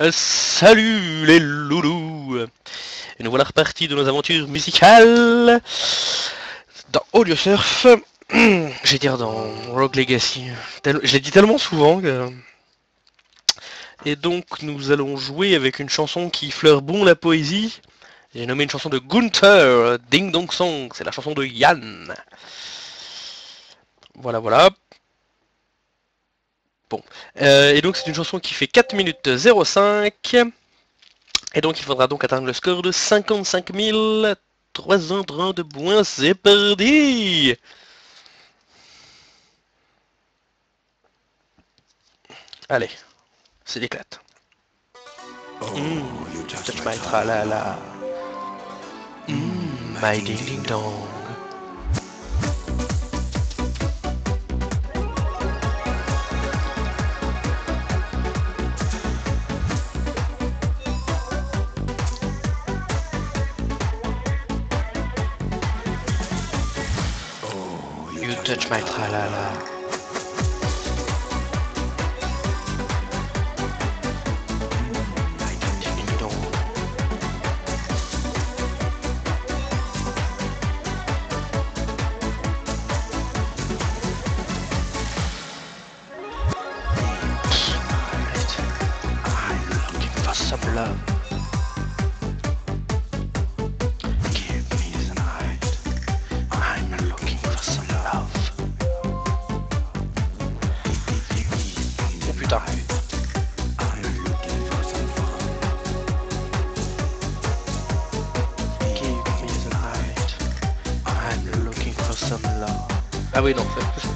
Salut les loulous Et nous voilà repartis de nos aventures musicales dans Audio Surf. J'ai dire dans Rogue Legacy. Je l'ai dit tellement souvent. Et donc nous allons jouer avec une chanson qui fleure bon la poésie. J'ai nommé une chanson de Gunther, Ding Dong Song, c'est la chanson de Yann. Voilà, voilà. Bon. Euh, et donc c'est une chanson qui fait 4 minutes 05. Et donc il faudra donc atteindre le score de 55 330 points. C'est parti Allez, c'est l'éclate. Mm, touch my tralala. Mm, my ding ding dong. Touch my tralala. Ah oui, non, c'est...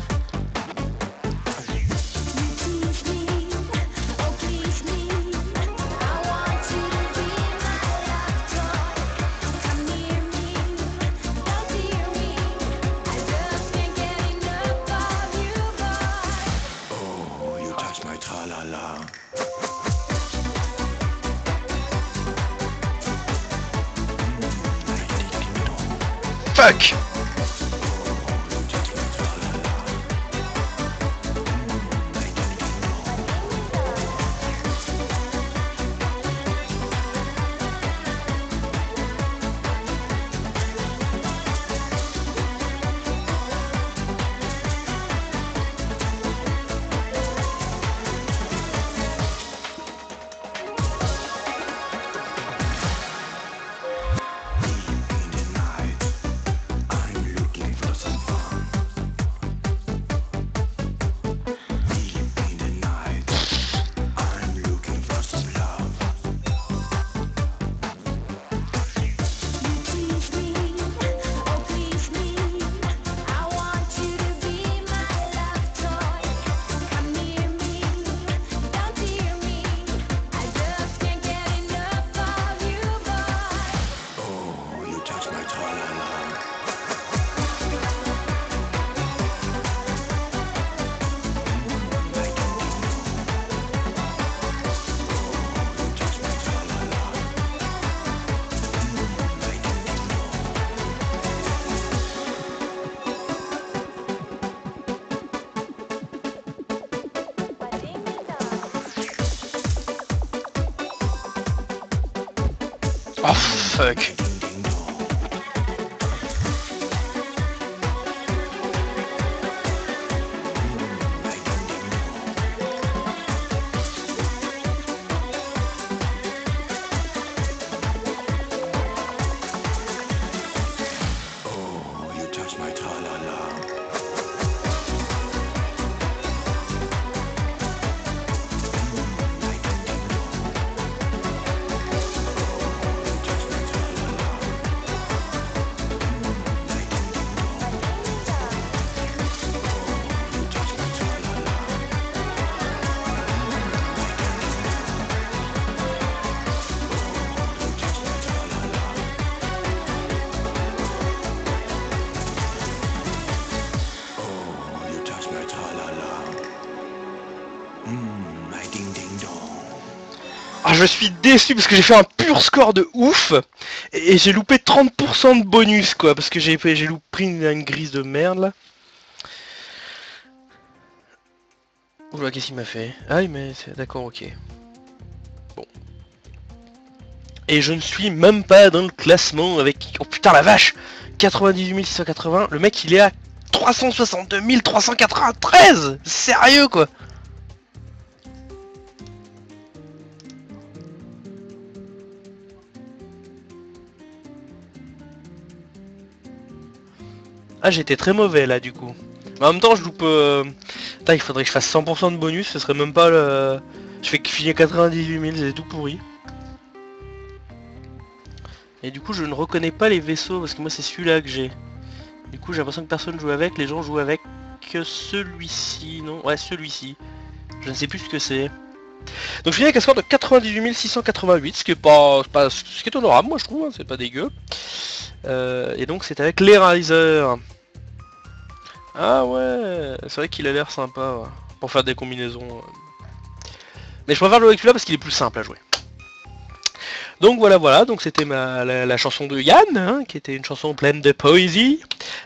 Oh, you touch my tra-la-la. Fuck Oh fuck je suis déçu parce que j'ai fait un pur score de ouf et, j'ai loupé 30% de bonus quoi parce que j'ai loupé une, grise de merde là. Oula qu'est-ce qu'il m'a fait? Ah mais c'est d'accord ok. Bon. Et je ne suis même pas dans le classement avec... Oh putain la vache 98 680, le mec il est à 362 393 Sérieux quoi Ah j'étais très mauvais là du coup. Mais en même temps je loupe... euh, il faudrait que je fasse 100% de bonus, ce serait même pas le... Je fais finir 98 000, c'est tout pourri. Et du coup je ne reconnais pas les vaisseaux parce que moi c'est celui-là que j'ai. Du coup j'ai l'impression que personne joue avec, les gens jouent avec celui-ci, non Ouais celui-ci. Je ne sais plus ce que c'est. Donc je finis avec un score de 98 688, ce qui est pas- ce qui est honorable moi je trouve, hein, c'est pas dégueu. Euh, et donc c'est avec les Riser. Ah ouais, c'est vrai qu'il a l'air sympa pour faire des combinaisons. Mais je préfère jouer avec parce qu'il est plus simple à jouer. Donc voilà voilà, donc c'était la, chanson de Yann, hein, qui était une chanson pleine de poésie.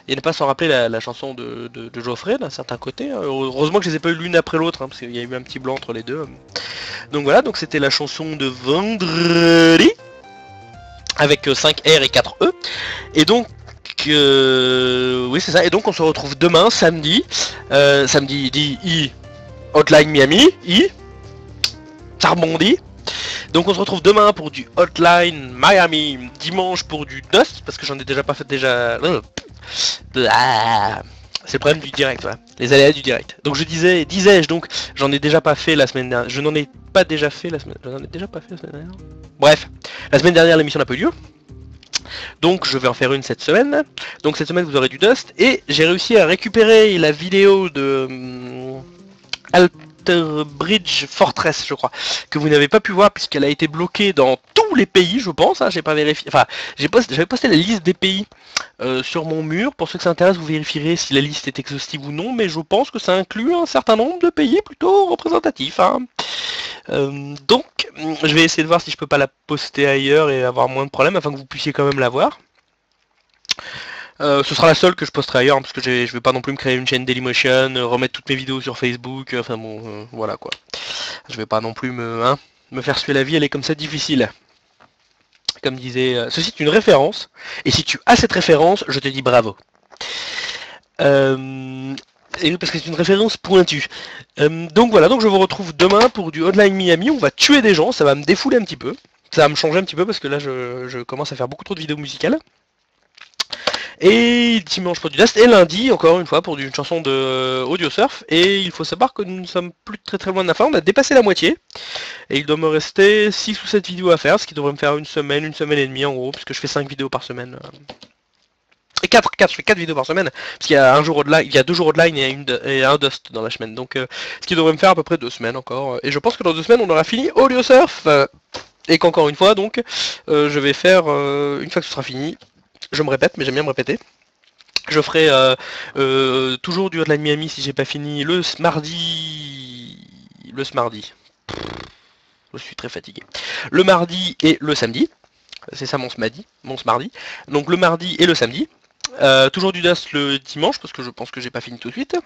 Et ne pas s'en rappeler la, chanson de Geoffrey d'un certain côté. hein. Heureusement que je les ai pas eu l'une après l'autre, hein, parce qu'il y a eu un petit blanc entre les deux. Donc voilà, donc c'était la chanson de vendredi avec euh, 5 R et 4 E. Et donc euh, oui c'est ça. Et donc on se retrouve demain, samedi, euh, samedi dit I Hotline Miami, I, ça. Donc on se retrouve demain pour du Hotline Miami, dimanche pour du Dust, parce que j'en ai déjà pas fait déjà... euh, C'est le problème du direct, les aléas du direct. Donc je disais, disais-je donc, j'en ai déjà pas fait la semaine dernière, je n'en ai pas déjà fait la semaine, j'en ai déjà pas fait la semaine dernière. Bref, la semaine dernière l'émission n'a pas eu lieu. Donc je vais en faire une cette semaine. Donc cette semaine vous aurez du Dust. Et j'ai réussi à récupérer la vidéo de hum, Alter Bridge Fortress, je crois, que vous n'avez pas pu voir puisqu'elle a été bloquée dans tous les pays, je pense. Hein, j'ai pas vérifié. Enfin, j'ai posté, j'avais posté la liste des pays euh, sur mon mur. Pour ceux que ça intéresse, vous vérifierez si la liste est exhaustive ou non. Mais je pense que ça inclut un certain nombre de pays plutôt représentatifs. hein. Euh, donc, je vais essayer de voir si je peux pas la poster ailleurs et avoir moins de problèmes afin que vous puissiez quand même la voir. Euh, ce sera la seule que je posterai ailleurs hein, parce que je vais pas non plus me créer une chaîne Dailymotion, euh, remettre toutes mes vidéos sur Facebook, euh, enfin bon, voilà quoi. Je vais pas non plus me, hein, me faire suer la vie, elle est comme ça difficile. Comme disait, ceci est une référence, et si tu as cette référence, je te dis bravo. Et parce que c'est une référence pointue. Donc voilà, donc je vous retrouve demain pour du Hotline Miami, on va tuer des gens, ça va me défouler un petit peu. Ça va me changer un petit peu parce que là je commence à faire beaucoup trop de vidéos musicales. Et dimanche pour du Dust, et lundi encore une fois pour une chanson de euh, Audio Surf. Et il faut savoir que nous ne sommes plus très très loin de la fin, on a dépassé la moitié. Et il doit me rester 6 ou 7 vidéos à faire, ce qui devrait me faire une semaine, une semaine et demie en gros, puisque je fais 5 vidéos par semaine. euh. Et 4, 4, je fais 4 vidéos par semaine, parce qu'il y a un jour online, il y a deux jours online et, et un Dust dans la semaine. Donc euh, ce qui devrait me faire à peu près deux semaines encore. Et je pense que dans deux semaines on aura fini Audio Surf. et qu'encore une fois donc, je vais faire, une fois que ce sera fini, je me répète, mais j'aime bien me répéter. Je ferai euh, euh, toujours du Hotline Miami si j'ai pas fini le mardi. Le mardi. Je suis très fatigué. Le mardi et le samedi. C'est ça mon mardi. Mon. Donc le mardi et le samedi. Euh, toujours du Dust le dimanche parce que je pense que j'ai pas fini tout de suite.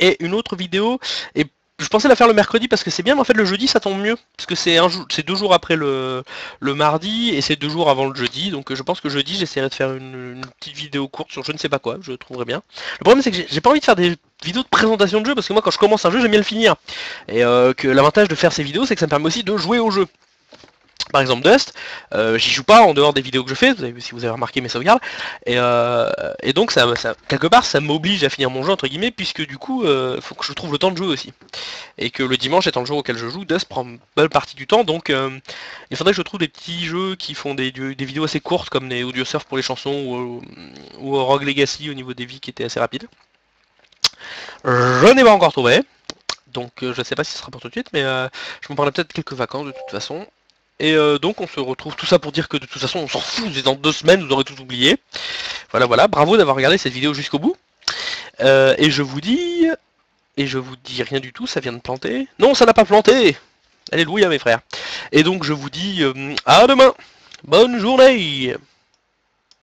Et une autre vidéo. Et je pensais la faire le mercredi parce que c'est bien, mais en fait le jeudi ça tombe mieux. Parce que c'est deux jours après le, mardi et c'est deux jours avant le jeudi. Donc euh, je pense que jeudi j'essaierai de faire une, petite vidéo courte sur je ne sais pas quoi, je trouverai bien. Le problème c'est que j'ai- j'ai pas envie de faire des vidéos de présentation de jeu parce que moi quand je commence un jeu j'aime bien le finir. Et euh, que l'avantage de faire ces vidéos c'est que ça me permet aussi de jouer au jeu. Par exemple Dust, euh, j'y joue pas en dehors des vidéos que je fais, si vous avez remarqué mes sauvegardes, et, euh, et donc quelque part ça m'oblige à finir mon jeu entre guillemets puisque du coup euh, faut que je trouve le temps de jouer aussi. Et que le dimanche étant le jour auquel je joue, Dust prend une bonne partie du temps, donc il faudrait que je trouve des petits jeux qui font des, vidéos assez courtes comme des audio surf pour les chansons ou, Rogue Legacy au niveau des vies qui étaient assez rapides. Je n'ai pas encore trouvé, donc je sais pas si ce sera pour tout de suite, mais je me prendrai peut-être quelques vacances de toute façon. Et euh, donc on se retrouve tout ça pour dire que de toute façon on s'en fout, dans deux semaines, vous aurez tout oublié. Voilà voilà, bravo d'avoir regardé cette vidéo jusqu'au bout. Euh, et je vous dis... Et je vous dis rien du tout, ça vient de planter. Non, ça n'a pas planté Alléluia mes frères. Et donc je vous dis euh, à demain Bonne journée